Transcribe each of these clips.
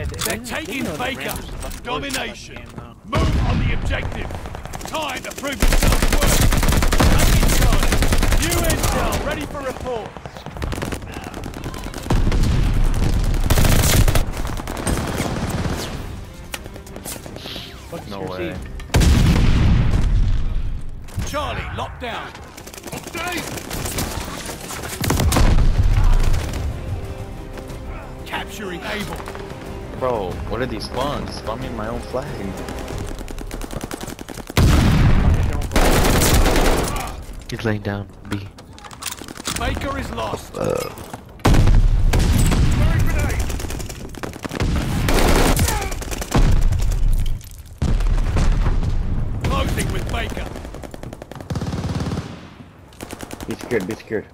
Yeah, they, They're taking know the Baker. Rangers are the worst Domination. at that game, Move on the objective. Time to prove yourself worth. Take it, Charlie. New intel, ready for report. though. What's No way. seat? Charlie, locked down. Capturing Able. Bro, what are these spawns? Spawn me my own flag. He's laying down. B. Baker is lost. Uh. Closing with Baker. Be secured, be secured.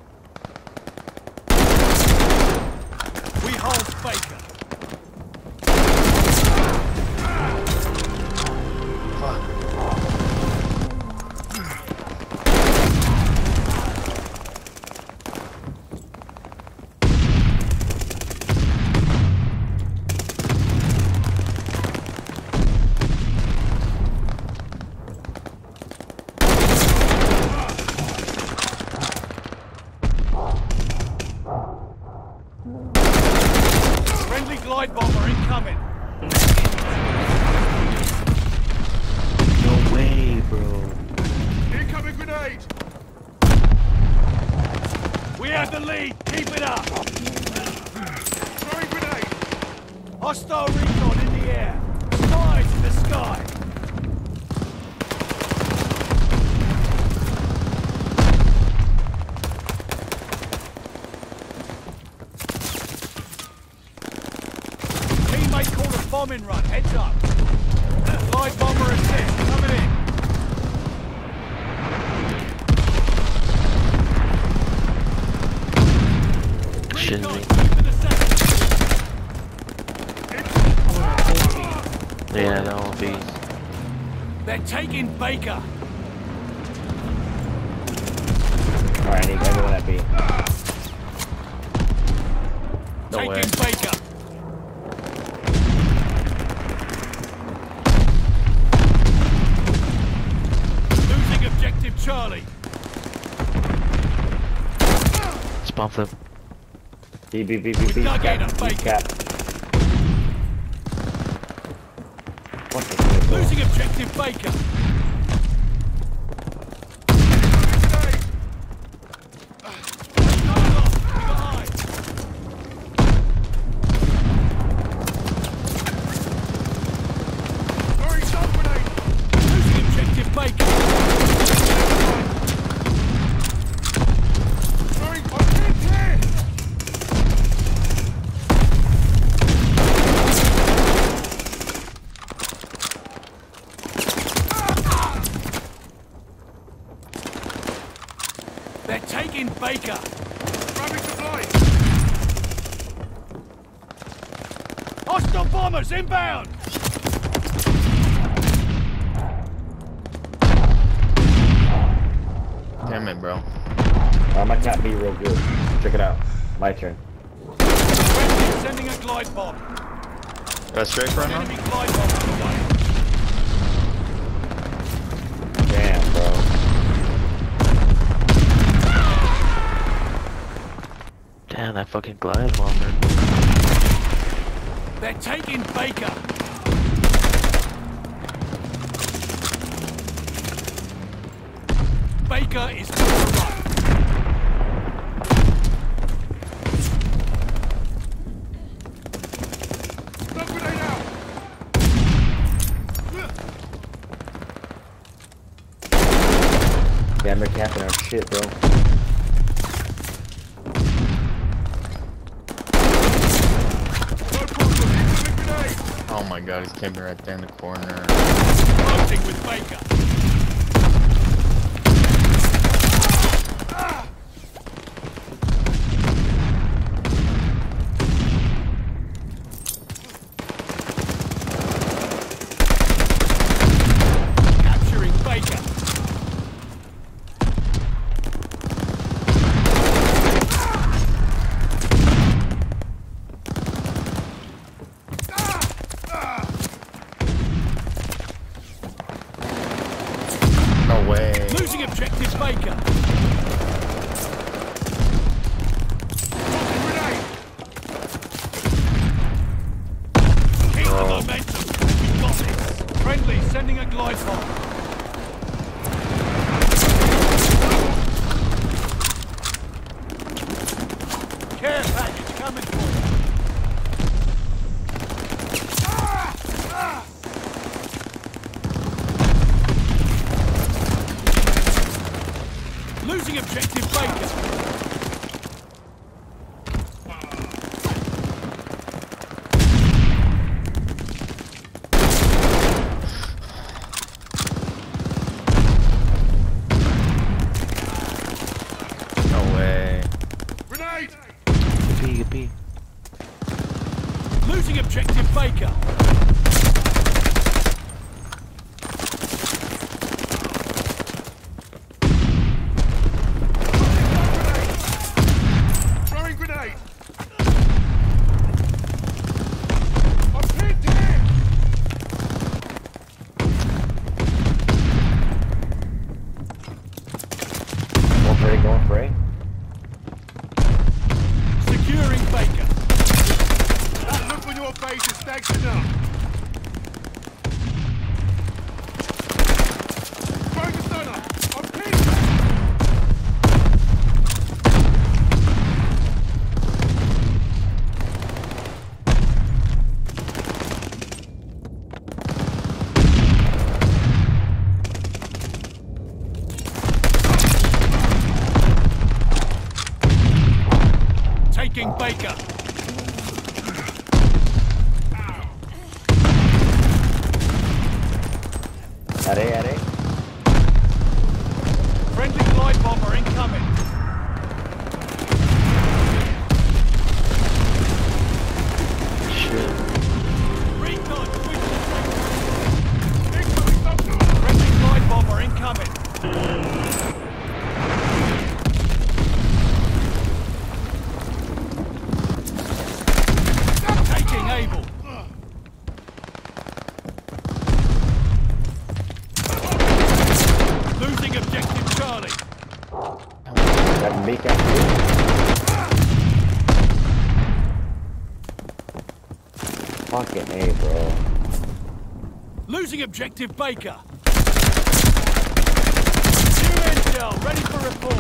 Have the lead. Keep it up. Throwing grenade. Hostile recon in the air. Spies in the sky. Teammate called a bombing run. Heads up. Glide bomber assist. Coming in. Shit me. keep to the center. Yeah, that won't be. They're taking Baker. Alright, I need everyone at B. No taking way. Baker. Losing objective Charlie. Spawn flip. B, B, B, B, B. dug in Cap, B, cap. What the? Losing objective Baker. Losing objective Baker. They're taking Baker. Grabbing supplies. Hostile bombers inbound. Damn it, bro. Uh, my cap B real good. Check it out. My turn. Friendly sending a glide bomb. Got straight for him? Enemy glide bomb Damn, that fucking glide bomber. They're taking Baker. Baker is to the right. Stop grenade out. Damn, they're capping our shit, bro. Oh my god, he's camping right there in the corner. Closing with Baker. way. Losing objective Baker. Keep oh. the momentum. We got it. Friendly sending a glide bomb. Baker. At A. Friendly glide bomber incoming. Shit. Recon, quick Friendly glide bomber incoming. Taking Able. Losing objective Charlie. Got B, got B. Fucking A, bro. Losing objective Baker. New intel, ready for report.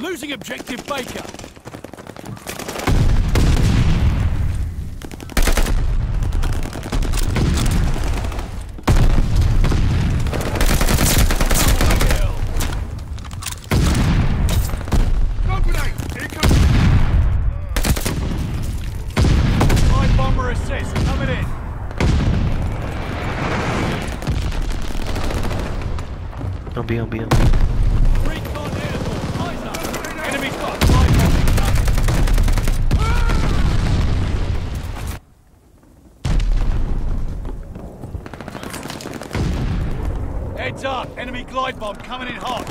Losing objective Baker. Kill. Glide bomber assist coming in. On B, on B, on B. Heads up. Enemy glide bomb coming in hot.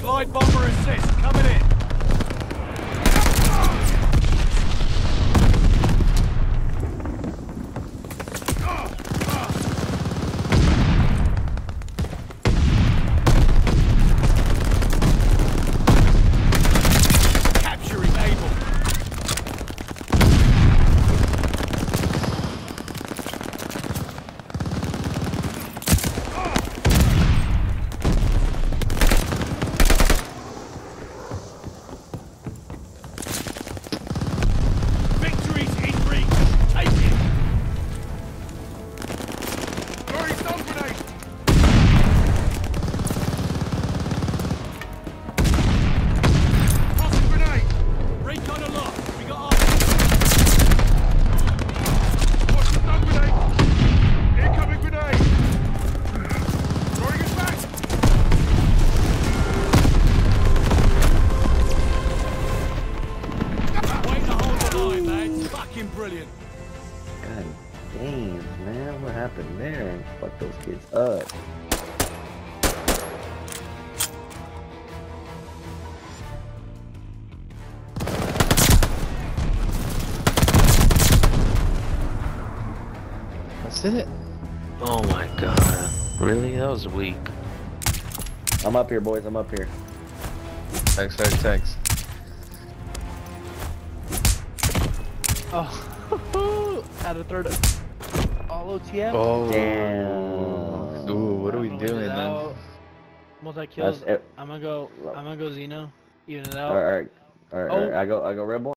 Glide bomber assist damn, man, what happened there? Fuck those kids up. That's it. Oh my god. Really? That was weak. I'm up here, boys. I'm up here. Thanks, thanks, thanks. Oh, had a third. All OTF. Oh. Damn. Ooh, what are we I'm doing it then? Multi kills. I'm gonna go. I'm gonna go Xeno. Even it All out. right, all right, all right. Oh. all right. I go. I go Red Bull.